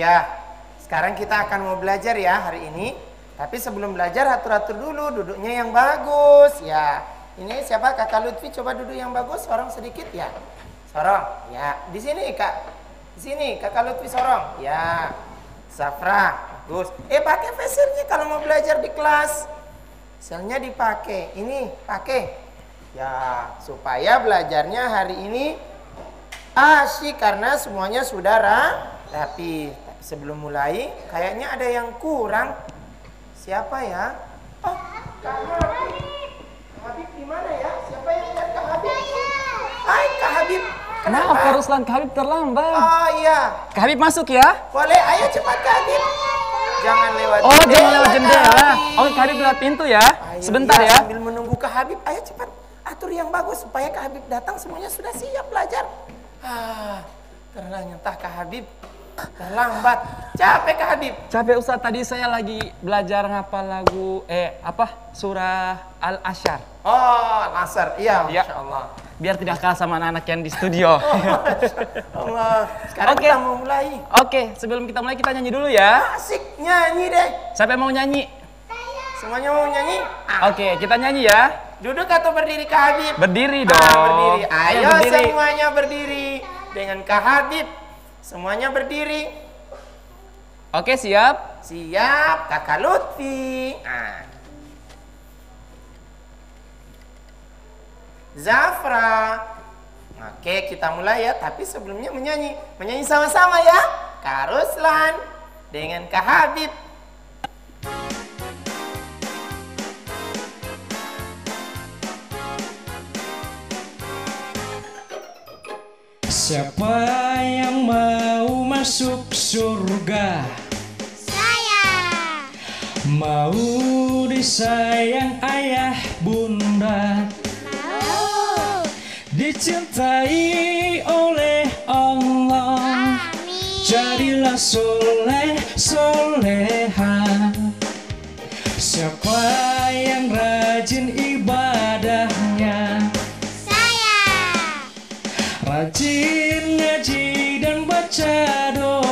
Ya, sekarang kita akan mau belajar ya hari ini. Tapi sebelum belajar atur-atur dulu duduknya yang bagus ya. Ini siapa kakak Lutfi coba duduk yang bagus sorong sedikit ya. Sorong ya. Di sini kak. Di sini kakak Lutfi sorong ya. Safra bagus. Eh pakai facialnya kalau mau belajar di kelas. Selnya dipakai. Ini pakai. Ya supaya belajarnya hari ini asyik karena semuanya sudah rapi. Sebelum mulai kayaknya ada yang kurang. Siapa ya? Oh, Kak Habib. Habib di mana ya? Siapa yang lihat Kak Habib? Hai Kak Habib. Kenapa Ruslan Kak Habib terlambat? Oh iya. Kak Habib masuk ya? Boleh, ayo cepat Kak Habib. Jangan lewat Oh, jangan lewat jendela. Oke, Kak Habib lewat pintu ya. Ayo, Sebentar iya, ya. Sambil menunggu Kak Habib, ayo cepat atur yang bagus supaya Kak Habib datang semuanya sudah siap belajar. Ah, ternyata Kak Habib terlambat. Capek Kak Habib. Capek Ustaz, tadi saya lagi belajar ngapal lagu eh apa? Surah Al-Asyar. Oh, Nasar. Iya, Iya. Masya Allah. Biar tidak kalah sama anak-anak yang di studio. Allah. Sekarang Oke. kita mau mulai. Oke, sebelum kita mulai kita nyanyi dulu ya. Asik nyanyi deh. Siapa yang mau nyanyi? Semuanya mau nyanyi? Ah, Oke, kita nyanyi ya. Duduk atau berdiri Kak Habib? Berdiri Ah, dong. berdiri. Ayo berdiri. semuanya berdiri dengan Kak Habib. Semuanya berdiri. Oke, siap. Siap, Kakak Lutfi. Ah. Zafra. Oke, kita mulai ya. Tapi sebelumnya menyanyi. Menyanyi sama-sama ya. Kak Ruslan dengan Kak Habib. Siapa yang mau masuk surga? Saya. Mau disayang ayah bunda. Mau. Dicintai oleh Allah. Amin. Jadilah soleh soleha. Siapa yang rajin ibadahnya Rajin ngaji dan baca doa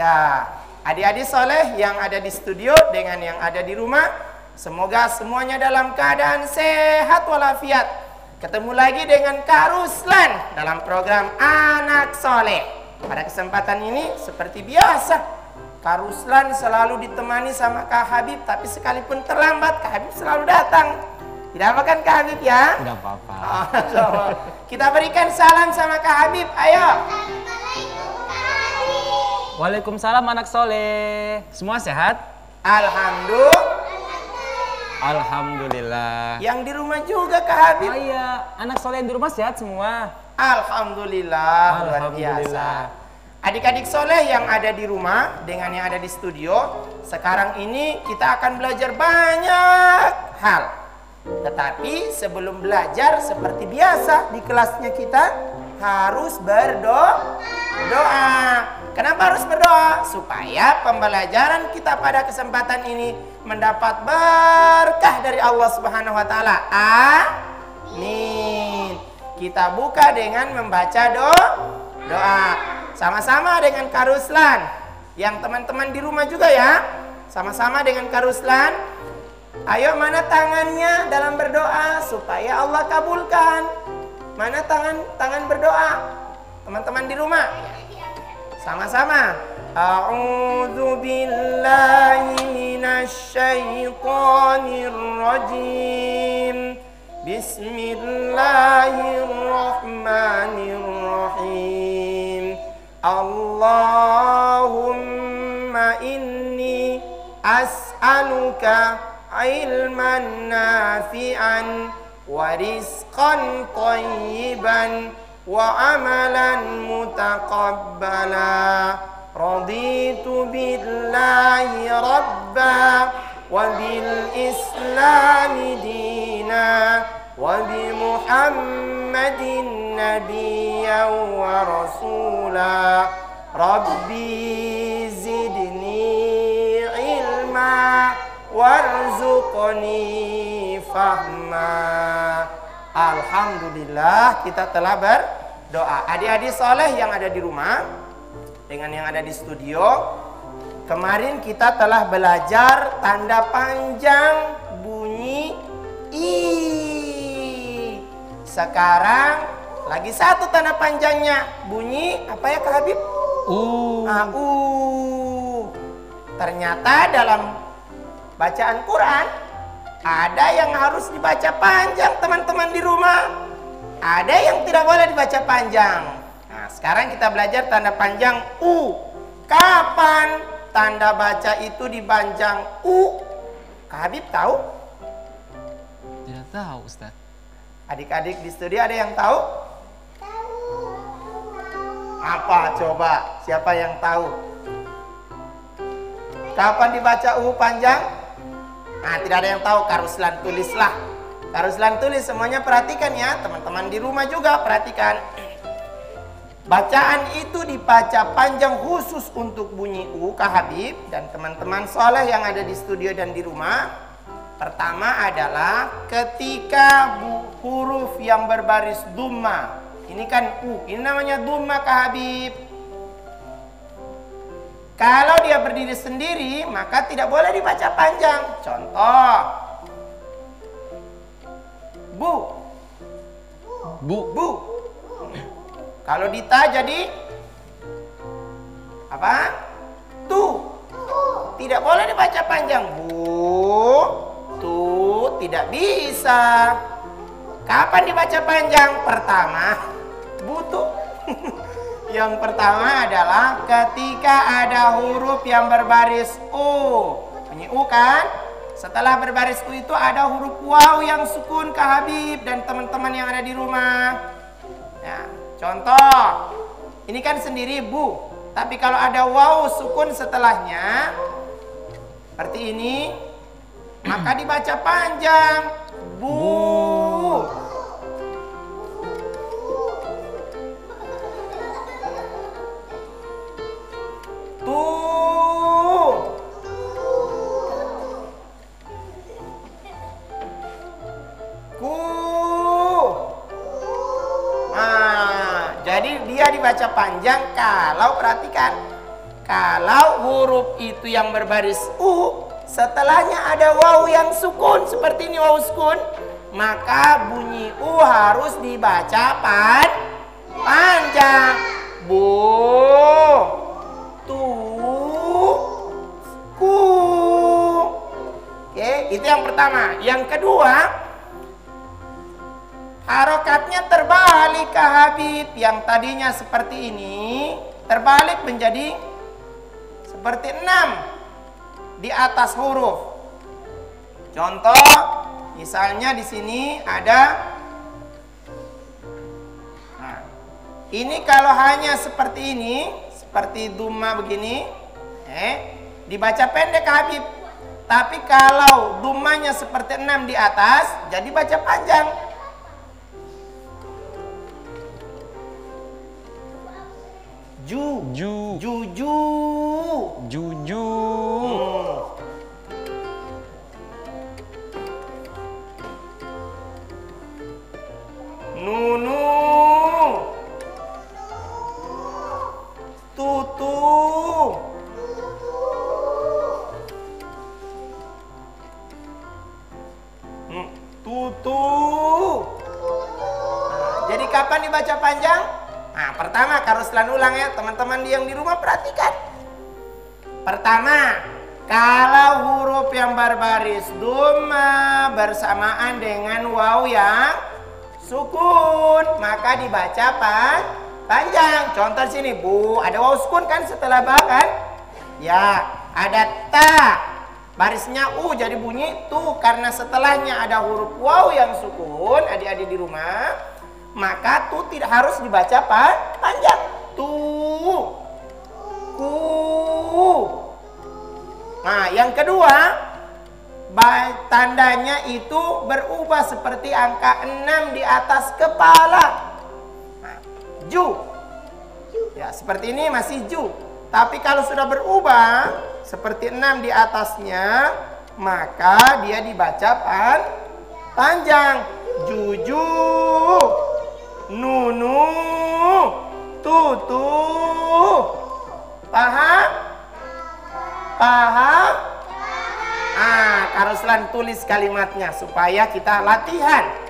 Ya, adik-adik soleh yang ada di studio dengan yang ada di rumah, semoga semuanya dalam keadaan sehat walafiat. Ketemu lagi dengan Kak Ruslan dalam program Anak Soleh. Pada kesempatan ini seperti biasa, Kak Ruslan selalu ditemani sama Kak Habib, tapi sekalipun terlambat, Kak Habib selalu datang. Tidak apa kan Kak Habib ya? Tidak apa-apa. Ah, sama. Kita berikan salam sama Kak Habib. Ayo. Waalaikumsalam anak soleh. Semua sehat? Alhamdulillah. Alhamdulillah. Yang di rumah juga Kak Habib. Oh iya, anak soleh yang di rumah sehat semua. Alhamdulillah. Luar Alhamdulillah. biasa. Adik-adik soleh yang ada di rumah dengan yang ada di studio, sekarang ini kita akan belajar banyak hal. Tetapi sebelum belajar seperti biasa di kelasnya kita harus berdoa. Doa. Kenapa harus berdoa? Supaya pembelajaran kita pada kesempatan ini mendapat berkah dari Allah Subhanahu wa taala. Amin. Kita buka dengan membaca doa. Doa. Sama-sama dengan Karuslan. Yang teman-teman di rumah juga ya. Sama-sama dengan Karuslan. Ayo mana tangannya dalam berdoa supaya Allah kabulkan. Mana tangan tangan berdoa? Teman-teman di rumah. Sama-sama. أعوذ بالله من الشيطان الرجيم بسم الله الرحمن الرحيم اللهم إني أسألك علما نافعا ورزقا طيبا وعملا متقبلا رضيت بالله ربا وبالإسلام دينا وبمحمد نبيا ورسولا ربي زدني علما وارزقني fahma. Alhamdulillah kita telah berdoa. Adik-adik soleh yang ada di rumah dengan yang ada di studio. Kemarin kita telah belajar tanda panjang bunyi i. Sekarang lagi satu tanda panjangnya bunyi apa ya Kak Habib? Uh. Ah, u. Ternyata dalam bacaan Quran ada yang harus dibaca panjang teman-teman di rumah. Ada yang tidak boleh dibaca panjang. Nah, sekarang kita belajar tanda panjang U. Kapan tanda baca itu dipanjang U? Kak Habib tahu? Tidak tahu Ustaz. Adik-adik di studio ada yang tahu? Apa coba? Siapa yang tahu? Kapan dibaca U panjang? Nah, tidak ada yang tahu. Karuslan tulislah. Karuslan tulis semuanya perhatikan ya, teman-teman di rumah juga perhatikan. Bacaan itu dibaca panjang khusus untuk bunyi U, Kak Habib dan teman-teman soleh yang ada di studio dan di rumah. Pertama adalah ketika huruf yang berbaris dumma. Ini kan U, ini namanya dumma Kak Habib. Kalau dia berdiri sendiri, maka tidak boleh dibaca panjang. Contoh. Bu, Bu. bu. Kalau dita jadi apa? Tu. Tidak boleh dibaca panjang. Bu, tu tidak bisa. Kapan dibaca panjang? Pertama, butuh. yang pertama adalah ketika ada huruf yang berbaris U. Bunyi U kan? Setelah berbaris U itu ada huruf waw yang sukun ke Habib dan teman-teman yang ada di rumah. Ya, contoh. Ini kan sendiri bu. Tapi kalau ada waw sukun setelahnya seperti ini, maka dibaca panjang. Bu. Tu. Dibaca panjang kalau perhatikan. Kalau huruf itu yang berbaris U, setelahnya ada waw yang sukun seperti ini waw sukun, maka bunyi U harus dibaca pan panjang. Bu. Tu. Ku. Oke, itu yang pertama. Yang kedua, Harokatnya terbalik ke Habib yang tadinya seperti ini terbalik menjadi seperti enam di atas huruf. Contoh, misalnya di sini ada Nah, ini kalau hanya seperti ini, seperti duma begini, eh, dibaca pendek Habib. Tapi kalau dumanya seperti enam di atas, jadi baca panjang. Ju, Ju. juju. Juju. Nunu. Teman-teman yang di rumah perhatikan. Pertama, kalau huruf yang berbaris duma bersamaan dengan waw yang sukun, maka dibaca pan panjang. Contoh sini, Bu, ada waw sukun kan setelah ba kan? Ya, ada ta. Barisnya u jadi bunyi tu karena setelahnya ada huruf waw yang sukun, adik-adik di rumah, maka tu tidak harus dibaca pan Nah, yang kedua, tandanya itu berubah seperti angka 6 di atas kepala. Nah, ju. Ya, seperti ini masih ju. Tapi kalau sudah berubah seperti 6 di atasnya, maka dia dibaca pan panjang. Juju. Nunu. Tutu. Paham? Paham? Ah, Karuslan tulis kalimatnya supaya kita latihan.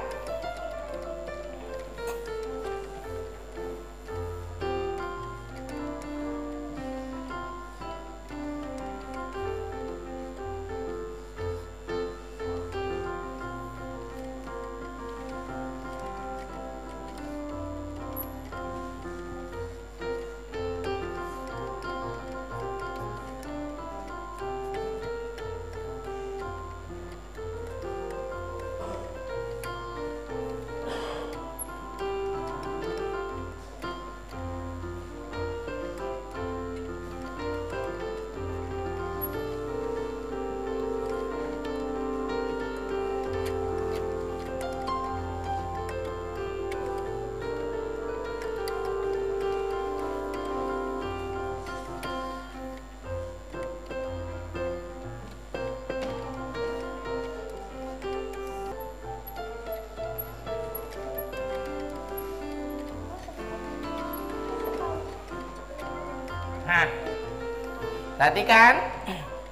Perhatikan.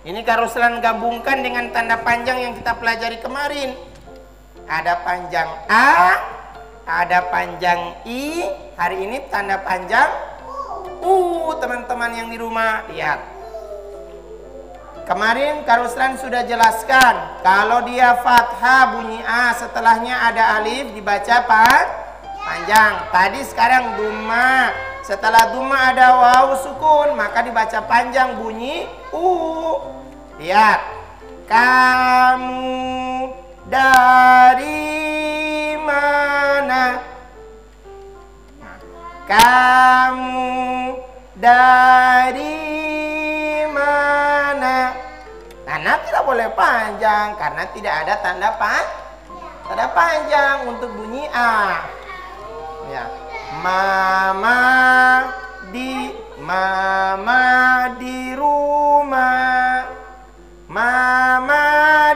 Ini Karuslan gabungkan dengan tanda panjang yang kita pelajari kemarin. Ada panjang A, ada panjang I. Hari ini tanda panjang U, teman-teman yang di rumah. Lihat. Kemarin Karuslan sudah jelaskan. Kalau dia fathah bunyi A, setelahnya ada alif dibaca pan panjang. Tadi sekarang duma. Setelah duma ada waw sukun, maka dibaca panjang bunyi u. Lihat. Kamu dari mana? Kamu dari mana? Karena tidak boleh panjang karena tidak ada tanda pan tanda panjang untuk bunyi a. Ya. Mama di mama di rumah. Mama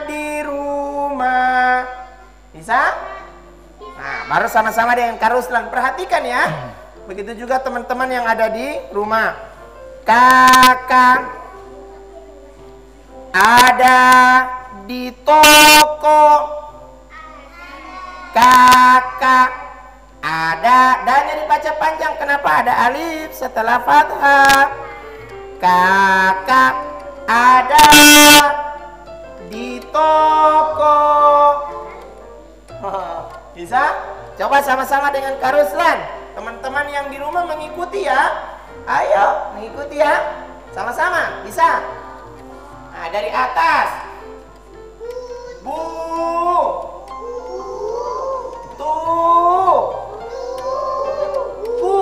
di rumah. Bisa? Nah, baru sama-sama dengan Karuslan. Perhatikan ya. Begitu juga teman-teman yang ada di rumah. Kakak ada di toko. Kakak ada dan dibaca panjang. Kenapa ada alif setelah fathah? Kakak ada di toko. Bisa? Coba sama-sama dengan Karuslan. Teman-teman yang di rumah mengikuti ya. Ayo, mengikuti ya. Sama-sama, bisa? Nah, dari atas. Bu. Tu. Ku.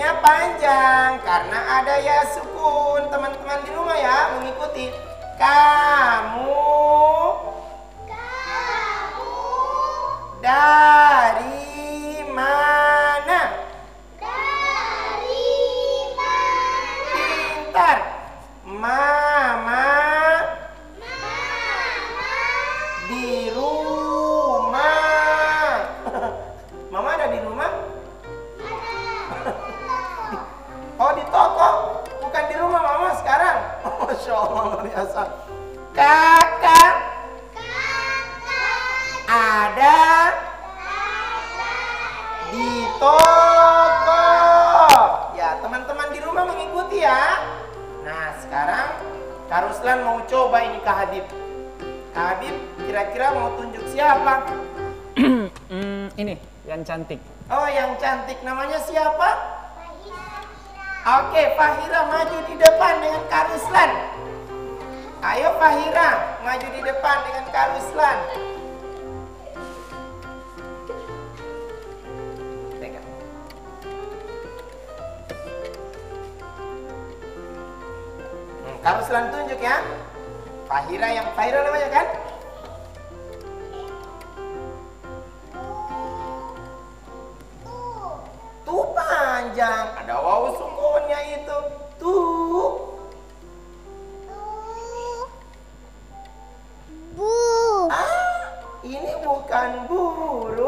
Rinya panjang karena ada ya sukun. Teman-teman di rumah ya mengikuti. Kamu dari Ruslan mau coba ini Kak Habib. Kak Habib kira-kira mau tunjuk siapa? Hmm, ini yang cantik. Oh, yang cantik namanya siapa? Oke, Fahira maju di depan dengan Kak Ruslan. Ayo Fahira, maju di depan dengan Kak Ruslan tunjuk ya. Fahira yang Fahira namanya kan? Tuh panjang, ada wawu sukunnya itu. Tuh. Bu. Ah, ini bukan burung.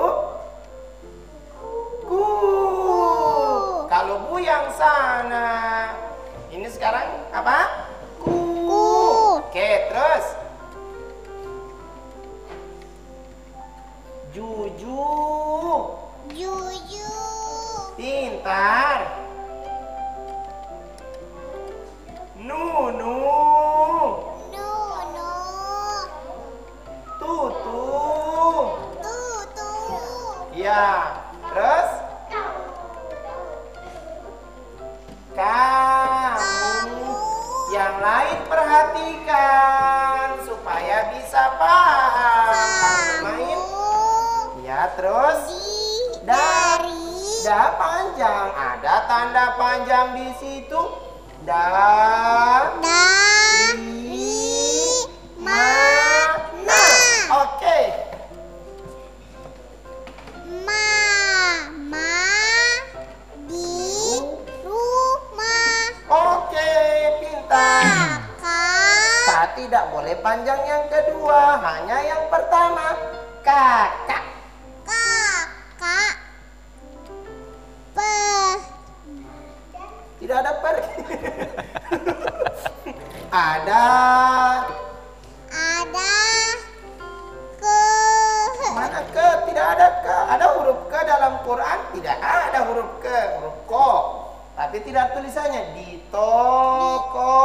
Tapi tidak tulisannya di toko.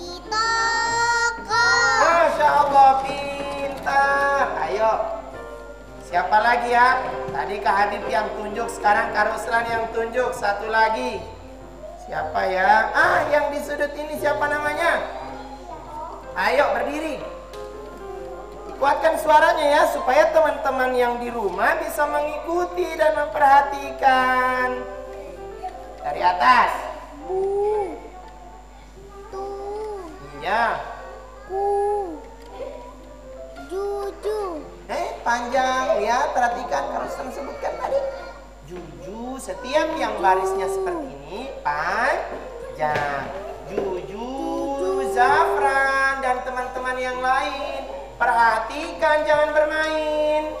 Di toko. Masya Allah pintar. Ayo. Siapa lagi ya? Tadi Kak Habib yang tunjuk, sekarang Kak Ruslan yang tunjuk. Satu lagi. Siapa ya? Ah, yang di sudut ini siapa namanya? Ayo berdiri. Kuatkan suaranya ya supaya teman-teman yang di rumah bisa mengikuti dan memperhatikan. Dari atas. Bu. Tu. Iya. Ku. Juju. Eh, panjang ya. Perhatikan kalau saya sebutkan tadi. Juju, setiap yang barisnya seperti ini panjang. Juju, Zafran dan teman-teman yang lain. Perhatikan jangan bermain.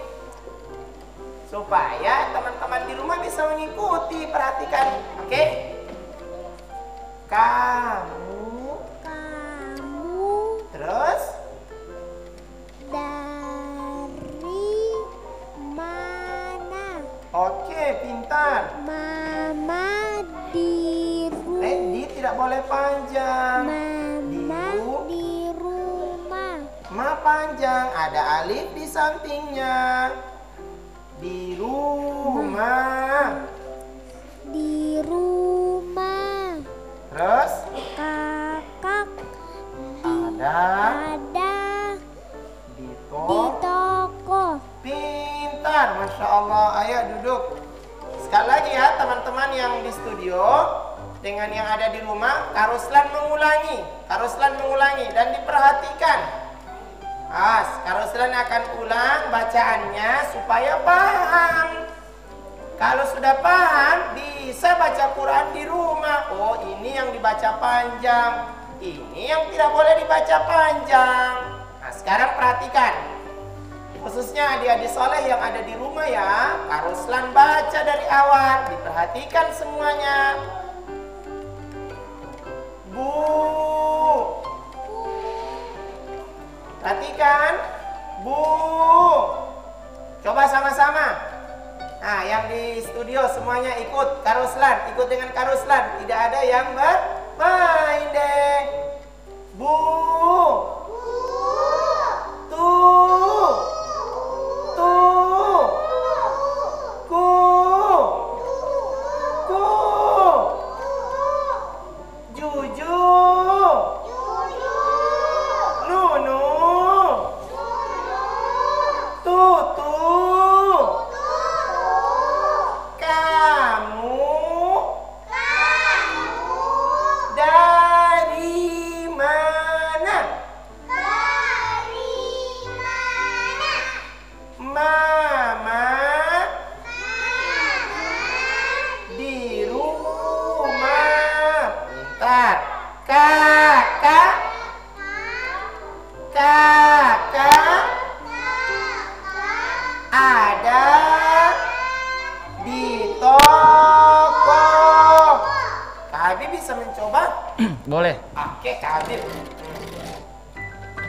Supaya teman-teman di rumah bisa mengikuti. Perhatikan, oke? Kamu Kamu terus dari mana? oke pintar. Mama di rumah. Eh, di tidak boleh panjang. Mama Di- di rumah. Ma panjang, ada alif di sampingnya. Di rumah. Di rumah. Terus Kakak ada ada di di to. toko. Pintar, masya Allah. Ayo duduk. Sekali lagi ya teman-teman yang di studio dengan yang ada di rumah, Karuslan mengulangi, Karuslan mengulangi dan diperhatikan. As, Karuslan akan ulang bacaannya supaya paham. Kalau sudah paham, bisa baca Quran di rumah. Oh, ini yang dibaca panjang. Ini yang tidak boleh dibaca panjang. Nah, sekarang perhatikan. Khususnya adik-adik soleh yang ada di rumah ya. Kak Ruslan baca dari awal. Diperhatikan semuanya. Bu. Perhatikan. Bu. Coba sama-sama. Nah, yang di studio semuanya ikut Karuslan, ikut dengan Karuslan. Tidak ada yang bermain deh. Bu. Kakak. Kakak ada di toko. Kak Habib bisa mencoba? Boleh. Oke, Kak Habib.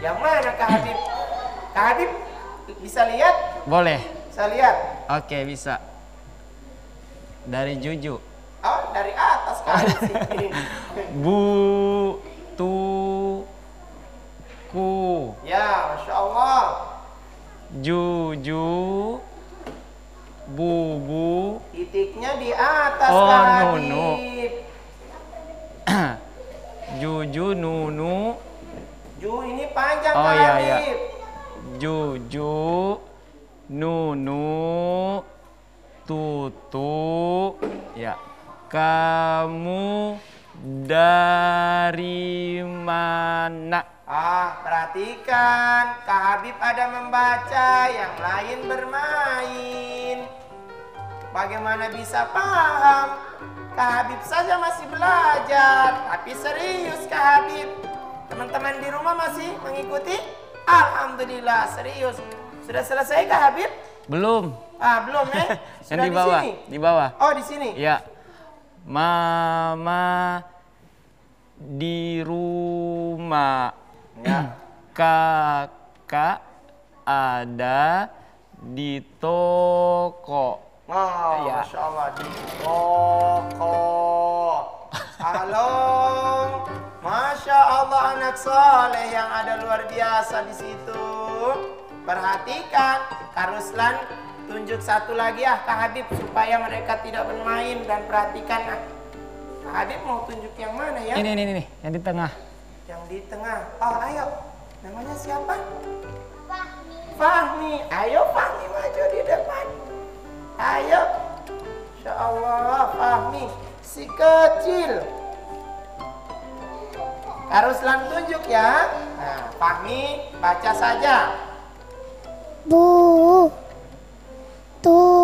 Yang mana Kak Habib? Kak Habib bisa lihat? Boleh. Bisa lihat? Oke, bisa. Dari Juju. Oh, dari atas Habib sih. Bu tu ku ya, Masya Allah. Juju bubu Titiknya di atas Oh, Kak Nunu. Habib. Juju Nunu Ju ini panjang Oh, Kak iya, iya. Juju Nunu Tutu ya kamu dari mana Ah, perhatikan. Kak Habib ada membaca, yang lain bermain. Bagaimana bisa paham? Kak Habib saja masih belajar, tapi serius Kak Habib. Teman-teman di rumah masih mengikuti? Alhamdulillah, serius. Sudah selesai Kak Habib? belum Ah, belum ya? yang Sudah di bawah sini? di bawah Oh, di sini. ya mama di rumah Ya. kakak ada di toko Oh, Ya. Masya Allah di toko. Halo, Masya Allah anak soleh yang ada luar biasa di situ. Perhatikan, Karuslan tunjuk satu lagi ah Kak Habib supaya mereka tidak bermain dan perhatikan ah. Kak Habib mau tunjuk yang mana ya? ini ini ini yang di tengah Yang di tengah. Oh, ayo. Namanya siapa? Fahmi. Ayo Fahmi maju di depan. Ayo. Insya Allah Fahmi. Si kecil. Haruslah tunjuk ya. Nah, Fahmi baca saja. Bu. Tu.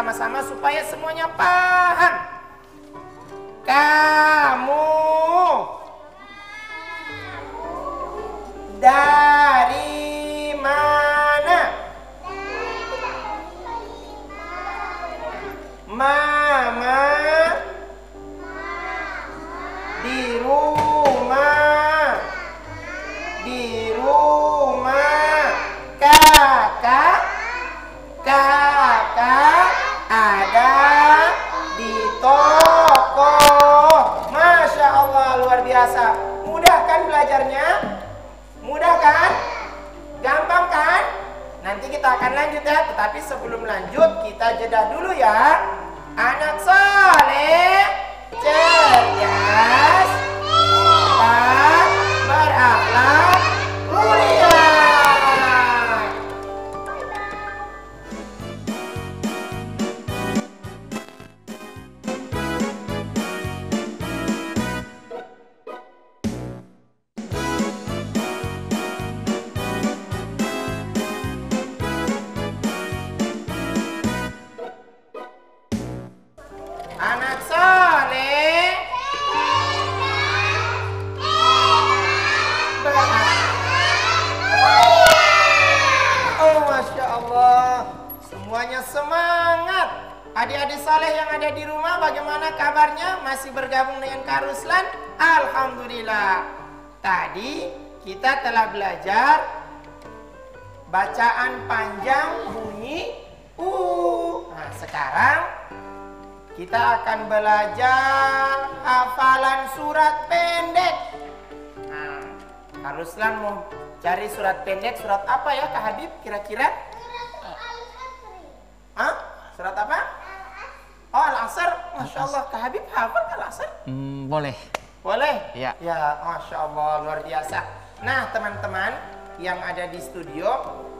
Ulangi sama-sama supaya semuanya paham. Belajar hafalan surat pendek. Nah, Kak Ruslan mau cari surat pendek, surat apa ya Kak Habib kira-kira? Hah? Surat apa? Oh Al-Asr, Masya Allah Kak Habib hafal Al-Asr? Hmm, boleh. Boleh? Iya. Ya, Masya Allah, luar biasa. Nah, teman-teman yang ada di studio,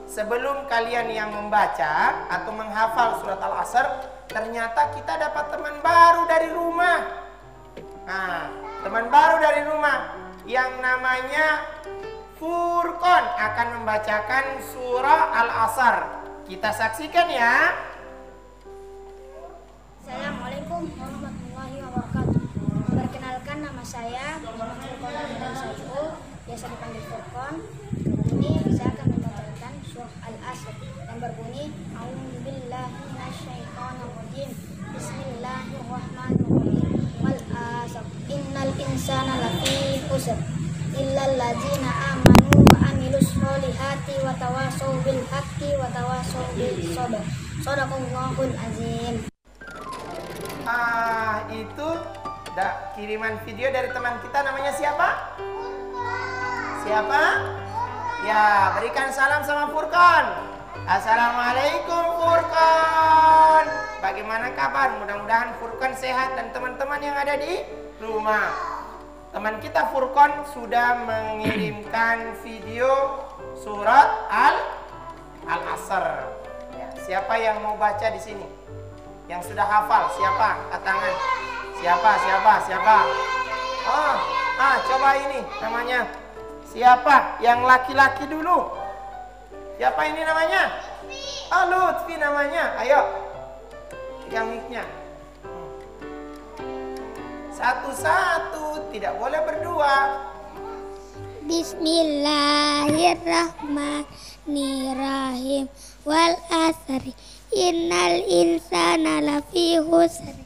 sebelum kalian yang membaca atau menghafal surat Al-Asr, ternyata kita dapat teman baru dari rumah. Nah, teman baru dari rumah yang namanya Furqan akan membacakan surah Al-Asr. Kita saksikan ya. Assalamualaikum warahmatullahi wabarakatuh. Perkenalkan nama saya Muhammad Abdul Saiful, biasa dipanggil Furqan. Ini saya akan membacakan surah Al-Asr yang berbunyi A'udzubillahi minasyaitonirrajim. Bismillahirrahmanirrahim. Wal asr. Innal insana khusr. Illal ladzina amanu wa amilus solihati wa tawasaw bil haqqi wa tawasaw bil sabr. Sadaqallahul azim. Ah, itu da, kiriman video dari teman kita namanya siapa? Siapa? Ya, berikan salam sama Furqan. Assalamualaikum Furqan. Bagaimana kabar? Mudah-mudahan Furqan sehat dan teman-teman yang ada di rumah. Teman kita Furqan sudah mengirimkan video surat Al Al-Asr. Ya, siapa yang mau baca di sini? Yang sudah hafal siapa? Angkat tangan. Siapa? Siapa? Siapa? Oh, ah coba ini namanya. Siapa? Yang laki-laki dulu. Siapa ini namanya? Oh, Lutfi namanya. Ayo. Pegang mic-nya. Satu-satu, tidak boleh berdua. Bismillahirrahmanirrahim. Wal asri innal insana lafi khusr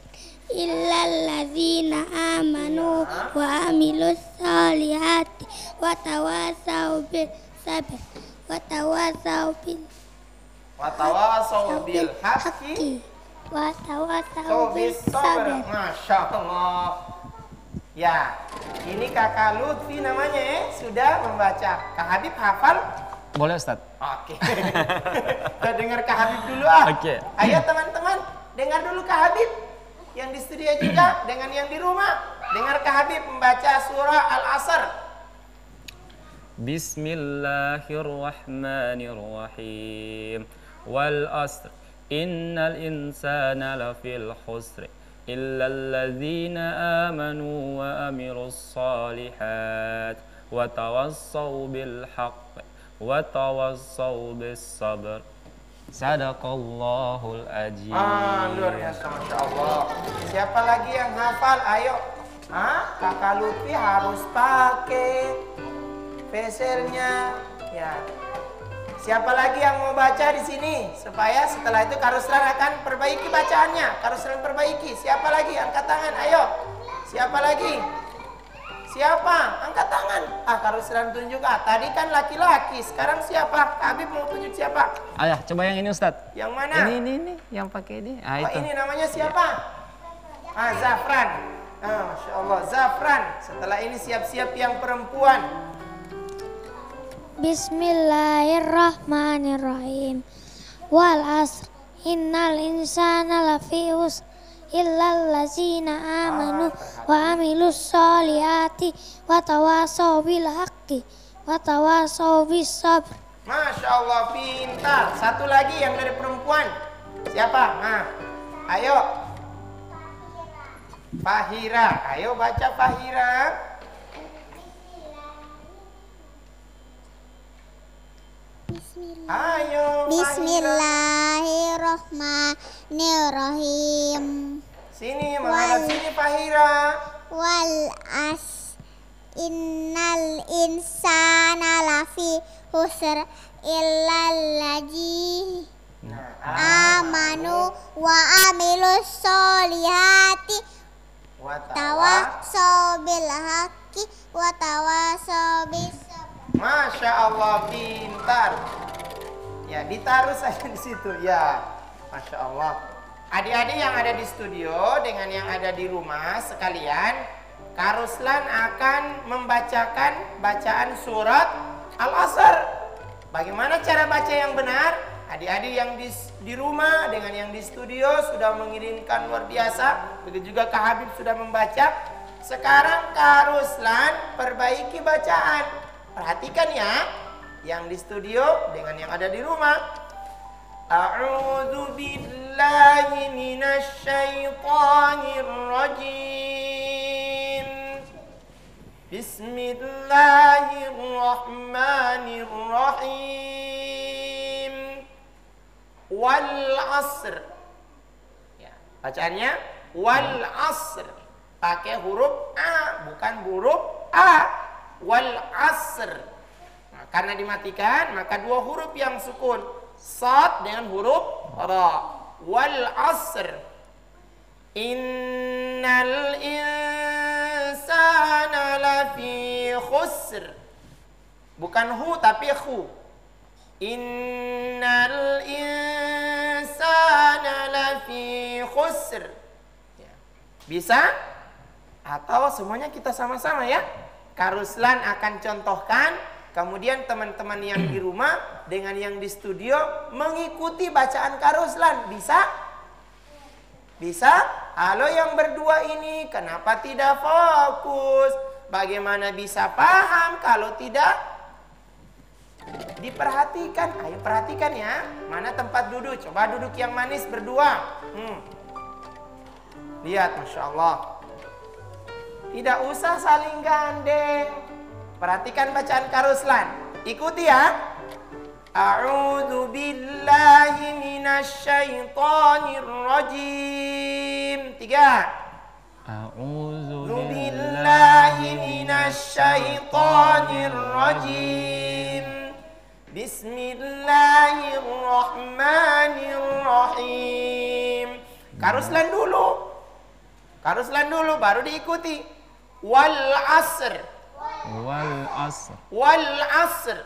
illal ladzina amanu wa amilus solihati wa tawasau bil sabr wa tawasau bil haqqi wa tawasau bil Sobis sabar. sabr Masya Allah. Ya, ini kakak Lutfi namanya ya, sudah membaca. Kak Habib hafal? Boleh Ustaz? Oke. Kita dengar Kak Habib dulu ah. Oke. Ayo teman-teman, dengar dulu Kak Habib. Yang di studio juga, dengan yang di rumah. Dengar Kak Habib membaca surah Al-Asr. Bismillahirrahmanirrahim. Wal asr. Innal insana lafil khusr. Illa alladzina amanu wa amilus salihat. Wa tawassaw bil haqq. Wa tawassaw bis sabr. Sadaqallahul ajim. Ah, luar biasa, Masya Allah. Siapa lagi yang hafal? Ayo. Hah? Kakak Lutfi harus pakai facialnya. Ya. Siapa lagi yang mau baca di sini? Supaya setelah itu Karuslan akan perbaiki bacaannya. Karuslan perbaiki. Siapa lagi? Angkat tangan. Ayo. Siapa lagi? Siapa? Angkat tangan. Ah, Karuslan tunjuk. Ah, tadi kan laki-laki. Sekarang siapa? Habib mau tunjuk siapa? Ayah, coba yang ini Ustadz. Yang mana? Ini, ini, ini, yang pakai ini. Ah, Oh, itu. ini namanya siapa? Ah, Zafran. Ah, Masya Allah, Zafran. Setelah ini siap-siap yang perempuan. Bismillahirrahmanirrahim. Wal asr innal insana lafi usr illal ladzina amanu wa amilus solihati wa tawasau bil haqqi wa tawasau bis sabr. Masya Allah, pintar. Satu lagi yang dari perempuan. Siapa? Nah, ayo. Fahira. Ayo baca Fahira. Ayo. Fahira. Bismillahirrahmanirrahim. Sini, menghadap sini Fahira. Wal as innal insana lafi husr illal ladzi amanu wa amilus solihati Watawa. tawassaw bil haqqi wa tawassaw bis. Masya Allah, pintar. Ya, ditaruh saja di situ. Ya, Masya Allah. Adik-adik yang ada di studio dengan yang ada di rumah sekalian, Karuslan akan membacakan bacaan surat Al-Asr. Bagaimana cara baca yang benar? Adik-adik yang di, di rumah dengan yang di studio sudah mengirimkan luar biasa. Begitu juga Kak Habib sudah membaca. Sekarang Karuslan perbaiki bacaan. Perhatikan ya, yang di studio dengan yang ada di rumah. A'udzu billahi minasyaitonir rajim. Bismillahirrahmanirrahim. Wal asr. Ya, bacaannya wal asr. Pakai huruf A, bukan huruf A. Wal asr. Karena dimatikan, maka dua huruf yang sukun. Sad dengan huruf Ra. Wal asr. Innal insana lafi khusr. Bukan hu tapi khu. Innal insana lafi khusr. Ya. Bisa? Atau semuanya kita sama-sama ya. Karuslan akan contohkan, kemudian teman-teman yang di rumah dengan yang di studio mengikuti bacaan Karuslan. Bisa? Bisa? Halo yang berdua ini, kenapa tidak fokus? Bagaimana bisa paham kalau tidak diperhatikan? Ayo perhatikan ya. Mana tempat duduk? Coba duduk yang manis berdua. Hmm. Lihat, Masya Allah. Tidak usah saling gandeng. Perhatikan bacaan Karuslan. Ikuti ya. A'udzu billahi minasyaitonir rajim. Tiga. A'udzu billahi minasyaitonir rajim. Bismillahirrahmanirrahim. Karuslan dulu. Karuslan dulu baru diikuti. Wal asr. Wal asr Wal asr.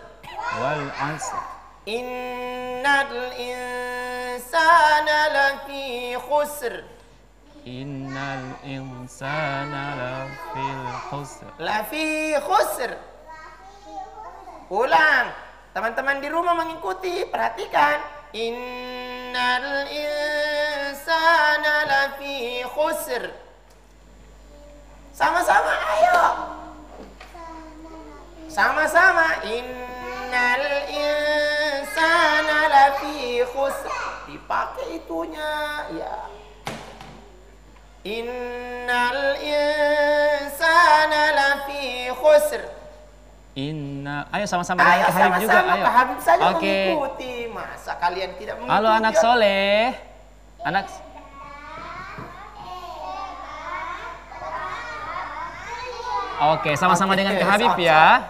wal asr Innal insana lafi khusr. innal insana lafil khusr Lafi khusr. Ulang. Teman-teman di rumah mengikuti, perhatikan. Innal insana lafi khusr. Sama-sama, ayo. Sama-sama. Innal insana lafi khusr. Dipakai itunya, ya. Innal insana lafi khusr. inna ayo sama-sama Ayo Habib juga sama-sama ayo Habib saja oke mengikuti. Masa kalian tidak mengikuti? halo anak soleh anak Oke, sama-sama dengan Kak Habib ya.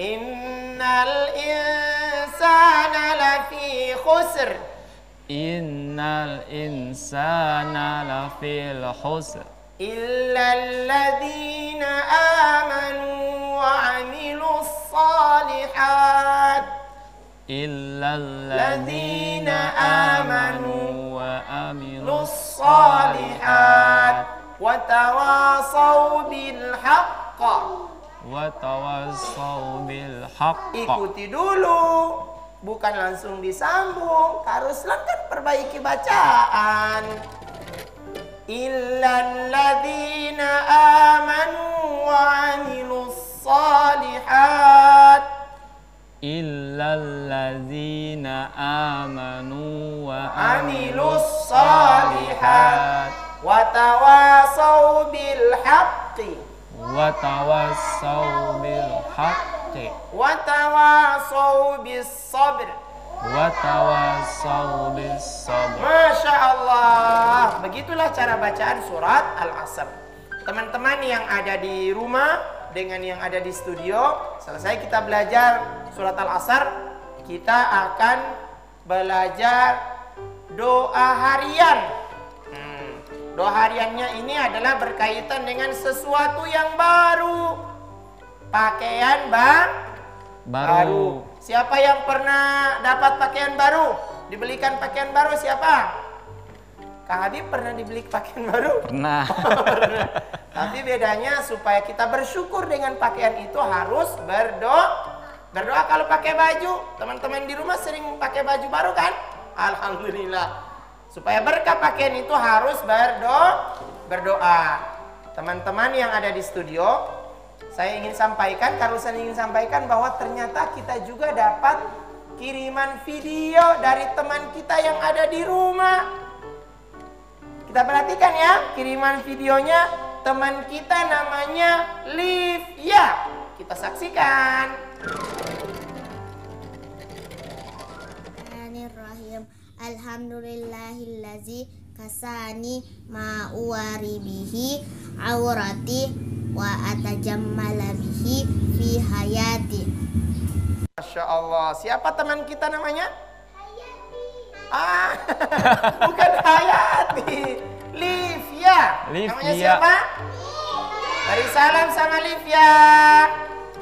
إن الإنسان لفي خسر. إن الإنسان لفي الخسر. إلا الذين آمنوا وعملوا الصالحات. إلا الذين آمنوا وعملوا الصالحات. وتواصوا بالحق. watawasau bil. Ikuti dulu, bukan langsung disambung. harus kan perbaiki bacaan. Illalladzina amanu wa amilus salihat. Illalladzina amanu wa amilus salihat. Watawasau bil haqqi. وتواصوا بالحق وتواصوا بالصبر وتواصوا بالصبر Masya Allah Begitulah cara bacaan surat Al-Asr Teman-teman yang ada di rumah Dengan yang ada di studio Selesai kita belajar surat Al-Asr Kita akan belajar doa harian Hmm, Doa hariannya ini adalah berkaitan dengan sesuatu yang baru Pakaian bang baru Siapa yang pernah dapat pakaian baru? Dibelikan pakaian baru siapa? Kak Habib pernah dibeli pakaian baru? nah Tapi bedanya supaya kita bersyukur dengan pakaian itu harus berdoa. Berdoa kalau pakai baju. Teman-teman di rumah sering pakai baju baru kan? Alhamdulillah. Supaya berkah pakaian itu harus berdoa. Berdoa. Teman-teman yang ada di studio, saya ingin sampaikan, Karusan ingin sampaikan bahwa ternyata kita juga dapat kiriman video dari teman kita yang ada di rumah. Kita perhatikan ya, kiriman videonya teman kita namanya Livia. Kita saksikan. Alhamdulillahillazi kasani ma uwari bihi aurati wa atajammala bihi fi hayati. Masya Allah. Siapa teman kita namanya? Ah, bukan Hayati. Livia. Namanya Livia. siapa? Beri salam sama Livia.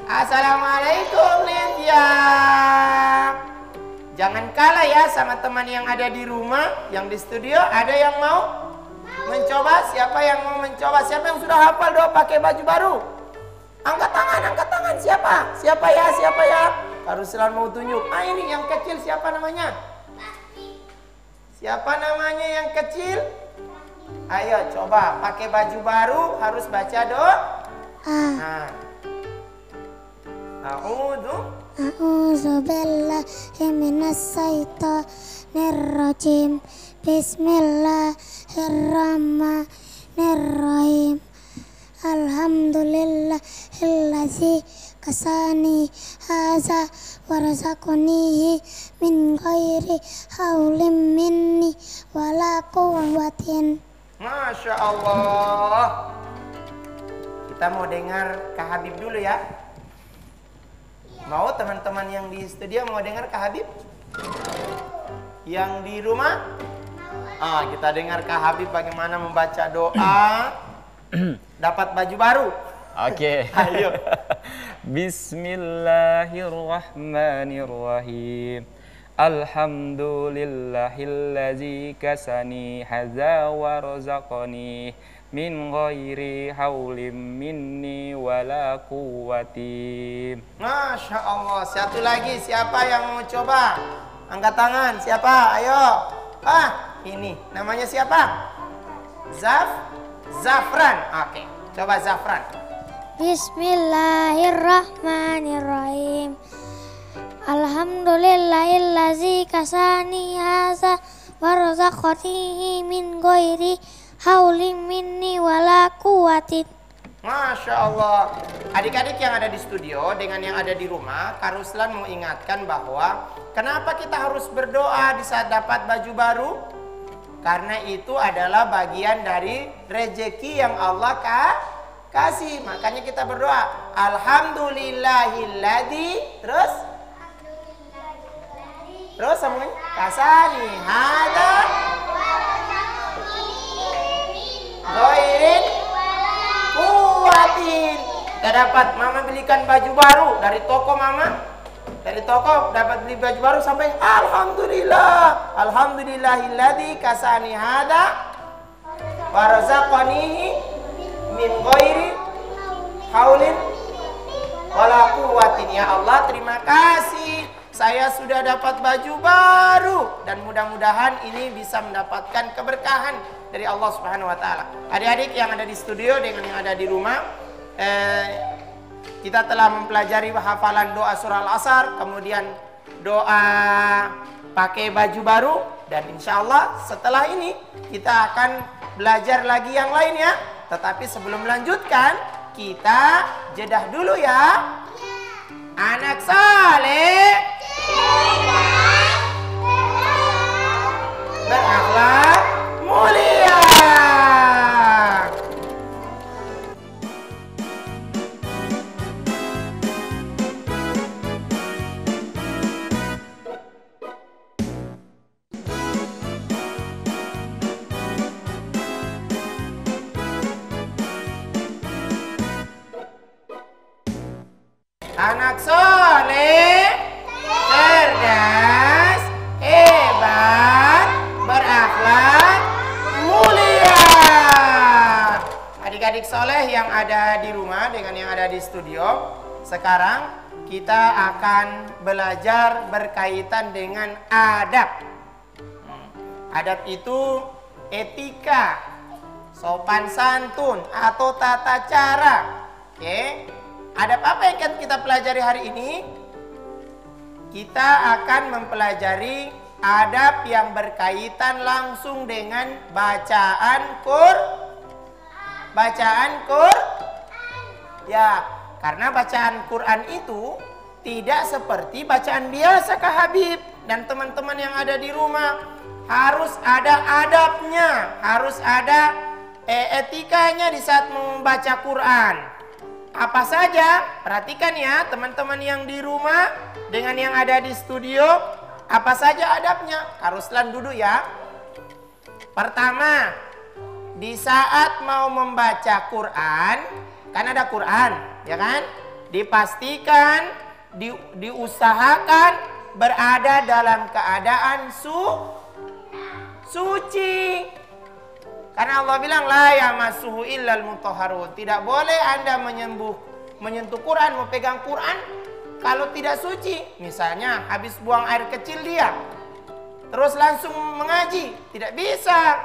Assalamualaikum Livia. Jangan kalah ya sama teman yang ada di rumah, yang di studio. Ada yang mau mencoba? Siapa yang mau mencoba? Siapa yang sudah hafal doa pakai baju baru? Angkat tangan, angkat tangan. Siapa? Siapa ya? Siapa ya? Karuslan mau tunjuk. Ah ini yang kecil siapa namanya? Siapa namanya yang kecil? Ayo coba pakai baju baru harus baca doa. Nah. A'udzu A'udzu billahi minas syaitonir rajim. Bismillahirrahmanirrahim. Alhamdulillahillazi kasani haza warzaqanihi min ghairi haulin minni wala quwwatin. Masya Allah. Kita mau dengar Kak Habib dulu ya. Mau teman-teman yang di studio mau dengar Kak Habib? Yang di rumah? Ah, kita dengar Kak Habib bagaimana membaca doa dapat baju baru. Oke. Ayo. Bismillahirrahmanirrahim. Alhamdulillahillazi kasani haza wa razaqani min ghairi haulin minni wala quwwati. Masya Allah. Satu lagi siapa yang mau coba? Angkat tangan. Siapa? Ayo. Ah, ini namanya siapa? Zaf Zafran. Oke. Coba Zafran. Bismillahirrahmanirrahim. Alhamdulillahillazi kasani haza warzaqanihi min ghairi haulin minni wala quwwatin. Masya Allah. Adik-adik yang ada di studio dengan yang ada di rumah, Kak Ruslan mau ingatkan bahwa kenapa kita harus berdoa di saat dapat baju baru? Karena itu adalah bagian dari rejeki yang Allah ka- kasih. Makanya kita berdoa. Alhamdulillahilladzi. Terus? Terus semuanya kasani hada Goirin kuatin. Kita dapat mama belikan baju baru dari toko mama. Dari toko dapat beli baju baru sampai alhamdulillah. Alhamdulillahilladzi kasani hada warzaqanihi min ghairi haulin wala quwwatin ya Allah terima kasih saya sudah dapat baju baru dan mudah-mudahan ini bisa mendapatkan keberkahan dari Allah Subhanahu wa taala. Adik-adik yang ada di studio dengan yang ada di rumah eh, kita telah mempelajari hafalan doa surah Al-Asr, kemudian doa pakai baju baru dan insya Allah setelah ini kita akan belajar lagi yang lainnya. Tetapi sebelum melanjutkan, kita jedah dulu ya. Anak saleh berakhlak mulia. Ada di rumah dengan yang ada di studio, sekarang kita akan belajar berkaitan dengan adab. Hmm. Adab itu etika, sopan santun atau tata cara. Oke. Adab apa yang akan kita pelajari hari ini? Kita akan mempelajari adab yang berkaitan langsung dengan bacaan Qur bacaan Qur ya karena bacaan Quran itu tidak seperti bacaan biasa Kak Habib dan teman-teman yang ada di rumah harus ada adabnya harus ada eh, etikanya di saat membaca Quran apa saja? Perhatikan ya teman-teman yang di rumah dengan yang ada di studio. Apa saja adabnya? Haruslah duduk ya. Pertama, di saat mau membaca Quran, kan ada Quran, ya kan? Dipastikan, di, diusahakan berada dalam keadaan su suci. Karena Allah bilang la yamassuhu illal mutahharun. Tidak boleh Anda menyembuh menyentuh Quran, memegang Quran kalau tidak suci. Misalnya habis buang air kecil dia terus langsung mengaji, tidak bisa.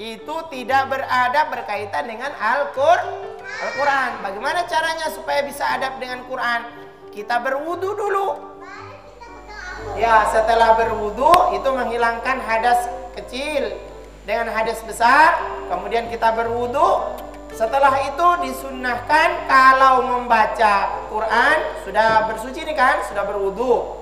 Itu tidak beradab berkaitan dengan Al-Qur'an. Bagaimana caranya supaya bisa adab dengan Quran? Kita berwudu dulu. Ya, setelah berwudu itu menghilangkan hadas kecil dengan hadas besar, kemudian kita berwudu. Setelah itu disunnahkan kalau membaca Quran sudah bersuci nih kan, sudah berwudu.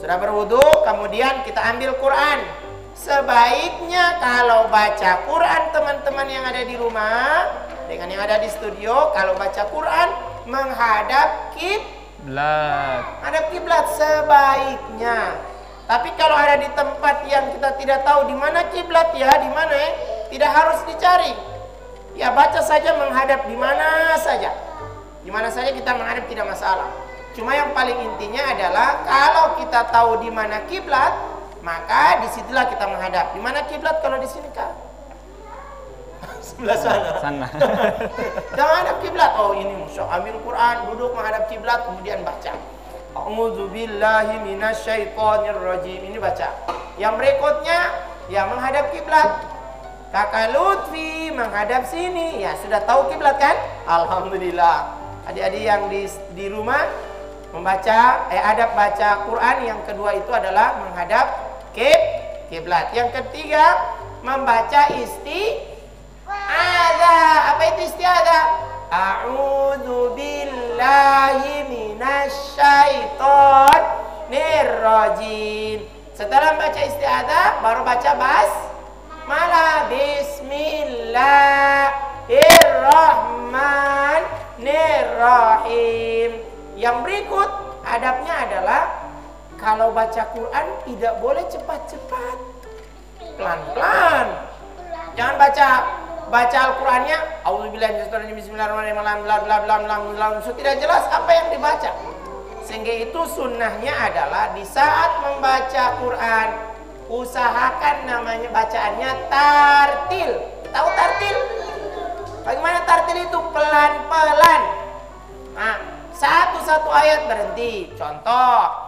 Sudah berwudu, kemudian kita ambil Quran. Sebaiknya kalau baca Quran teman-teman yang ada di rumah dengan yang ada di studio, kalau baca Quran menghadap kiblat. Hadap kiblat sebaiknya. Tapi kalau ada di tempat yang kita tidak tahu di mana kiblat ya, di mana ya, tidak harus dicari. Ya baca saja menghadap di mana saja. Di mana saja kita menghadap tidak masalah. Cuma yang paling intinya adalah kalau kita tahu di mana kiblat, maka di situlah kita menghadap. Di mana kiblat kalau di sini kak? Sebelah sana. Sana. Kita menghadap kiblat. Oh ini musuh ambil Quran, duduk menghadap kiblat, kemudian baca. A'udzu billahi minasyaitonir rajim. Ini baca. Yang berikutnya ya menghadap kiblat. Kakak Lutfi menghadap sini. Ya, sudah tahu kiblat kan? Alhamdulillah. Adik-adik yang di di rumah membaca eh adab baca Quran yang kedua itu adalah menghadap kib kiblat. Yang ketiga membaca isti ada. Apa itu istiada? A'udzu billahi minasyaitonir rajim. Setelah baca istiadah baru baca bas malah bismillahirrahmanirrahim. Yang berikut adabnya adalah Kalau baca Quran tidak boleh cepat-cepat. Pelan-pelan. Jangan baca baca Al-Qur'annya auzubillahi bismillahirrahmanirrahim tidak jelas apa yang dibaca. Sehingga itu sunnahnya adalah di saat membaca Quran usahakan namanya bacaannya tartil. Tahu tartil? Bagaimana tartil itu pelan-pelan. Nah, satu-satu ayat berhenti. Contoh,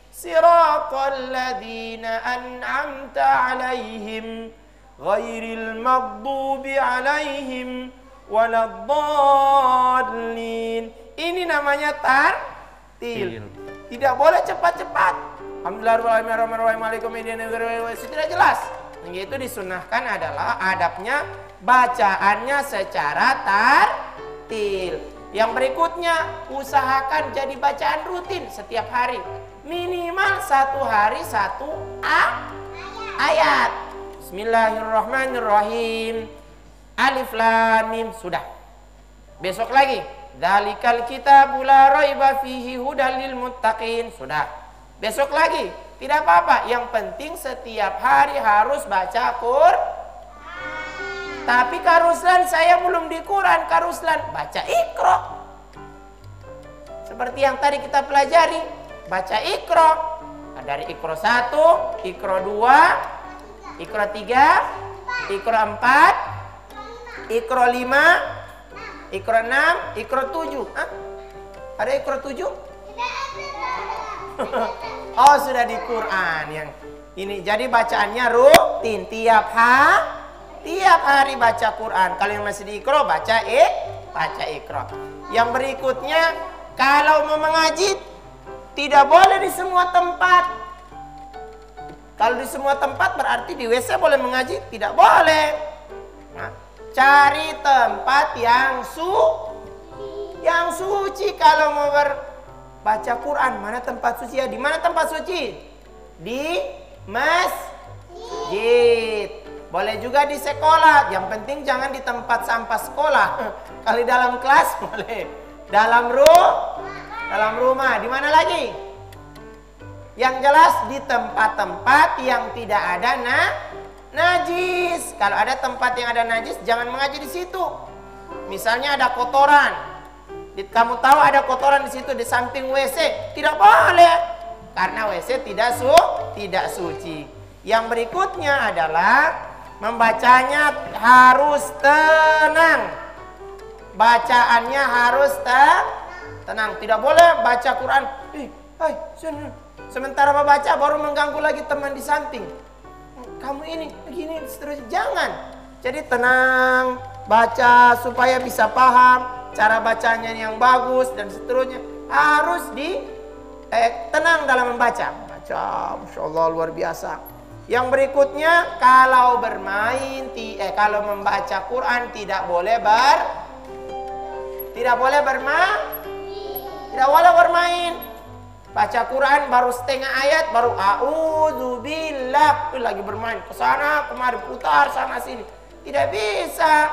صراط الذين أنعمت عليهم غير المغضوب عليهم ولا الضالين ini namanya tartil tidak boleh cepat-cepat Alhamdulillahirrahmanirrahim tidak jelas itu disunahkan adalah adabnya bacaannya secara tartil yang berikutnya usahakan jadi bacaan rutin setiap hari minimal satu hari satu a ayat. Bismillahirrahmanirrahim. Alif lam mim sudah. Besok lagi. Dalikal kitabul la raiba fihi hudal lil muttaqin. Sudah. Besok lagi. Tidak apa-apa, yang penting setiap hari harus baca Qur. Tapi Karuslan saya belum di Quran, Karuslan baca Iqra. Seperti yang tadi kita pelajari, baca ikro. Nah, dari ikro satu, ikro dua, ikro tiga, ikro empat, ikro lima, ikro enam, ikro tujuh. Hah? Ada ikro tujuh? oh sudah di Quran yang ini. Jadi bacaannya rutin tiap hari, tiap hari baca Quran. Kalau yang masih di ikro baca e, baca ikro. Yang berikutnya kalau mau mengaji tidak boleh di semua tempat. Kalau di semua tempat berarti di WC boleh mengaji? Tidak boleh. Nah, cari tempat yang su yang suci kalau mau berbaca Quran. Mana tempat suci ya? Di mana tempat suci? Di masjid. Boleh juga di sekolah. Yang penting jangan di tempat sampah sekolah. Kali dalam kelas boleh. Dalam rumah dalam rumah, di mana lagi? Yang jelas di tempat-tempat yang tidak ada na najis. Kalau ada tempat yang ada najis, jangan mengaji di situ. Misalnya ada kotoran. Kamu tahu ada kotoran di situ di samping WC, tidak boleh. Karena WC tidak su tidak suci. Yang berikutnya adalah membacanya harus tenang. Bacaannya harus tenang Tenang, tidak boleh baca Quran. Eh, hai, sementara membaca baru mengganggu lagi teman di samping. Kamu ini begini seterusnya. Jangan. Jadi tenang, baca supaya bisa paham cara bacanya yang bagus dan seterusnya. Harus di eh, tenang dalam membaca. Baca, masya Allah luar biasa. Yang berikutnya kalau bermain, eh kalau membaca Quran tidak boleh ber, tidak boleh bermain tidak boleh bermain. Baca Quran baru setengah ayat baru auzubillah lagi bermain ke sana kemari putar sana sini. Tidak bisa.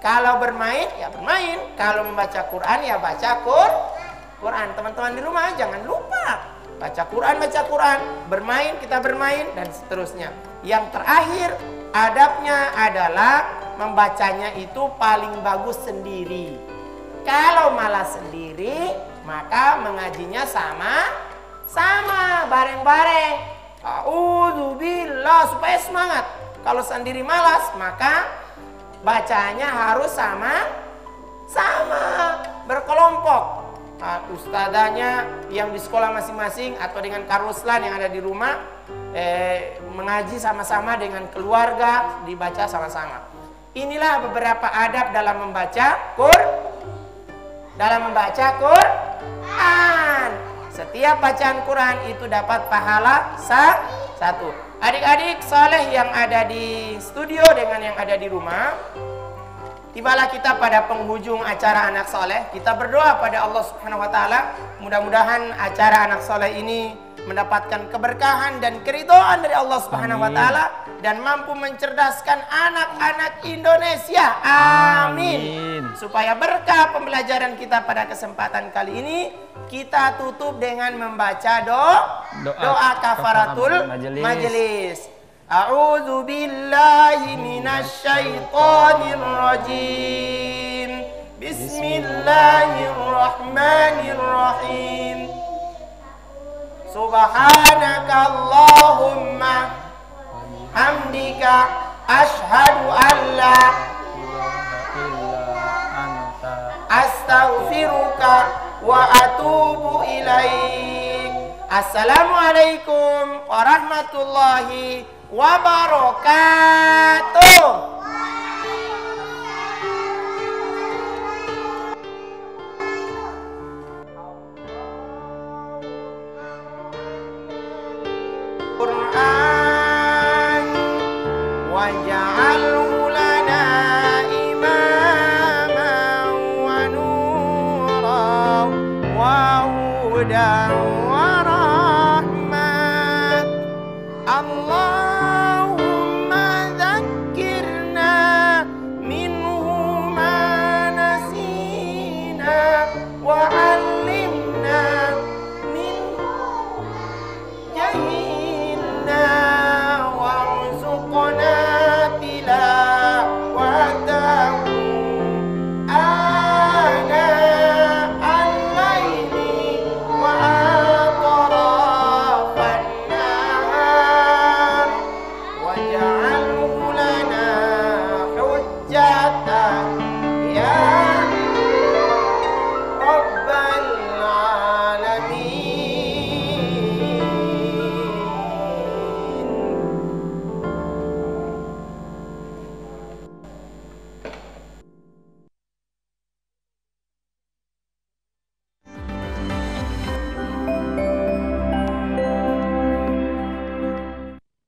Kalau bermain ya bermain, kalau membaca Quran ya baca Qur Quran. Teman-teman di rumah jangan lupa baca Quran baca Quran, bermain kita bermain dan seterusnya. Yang terakhir adabnya adalah membacanya itu paling bagus sendiri. Kalau malah sendiri, maka mengajinya sama sama bareng-bareng. Auzubillah supaya semangat. Kalau sendiri malas, maka bacanya harus sama sama berkelompok. Nah, ustadanya yang di sekolah masing-masing atau dengan karuslan yang ada di rumah eh, mengaji sama-sama dengan keluarga dibaca sama-sama. Inilah beberapa adab dalam membaca Quran dalam membaca Quran. Setiap bacaan Quran itu dapat pahala satu. Adik-adik soleh yang ada di studio dengan yang ada di rumah, tibalah kita pada penghujung acara anak soleh. Kita berdoa pada Allah Subhanahu Wa Taala, mudah-mudahan acara anak soleh ini mendapatkan keberkahan dan keridhaan dari Allah Subhanahu Wa. Taala dan mampu mencerdaskan anak-anak Indonesia. Amin. Amin. Supaya berkah pembelajaran kita pada kesempatan kali ini, kita tutup dengan membaca doa Doa doa kafaratul majelis. majelis. A'udzu billahi minasyaitonir rajim. Bismillahirrahmanirrahim. Subhanaka Allahumma hamdika ashhadu an la astaghfiruka wa atubu ilaik. Assalamualaikum warahmatullahi wabarakatuh.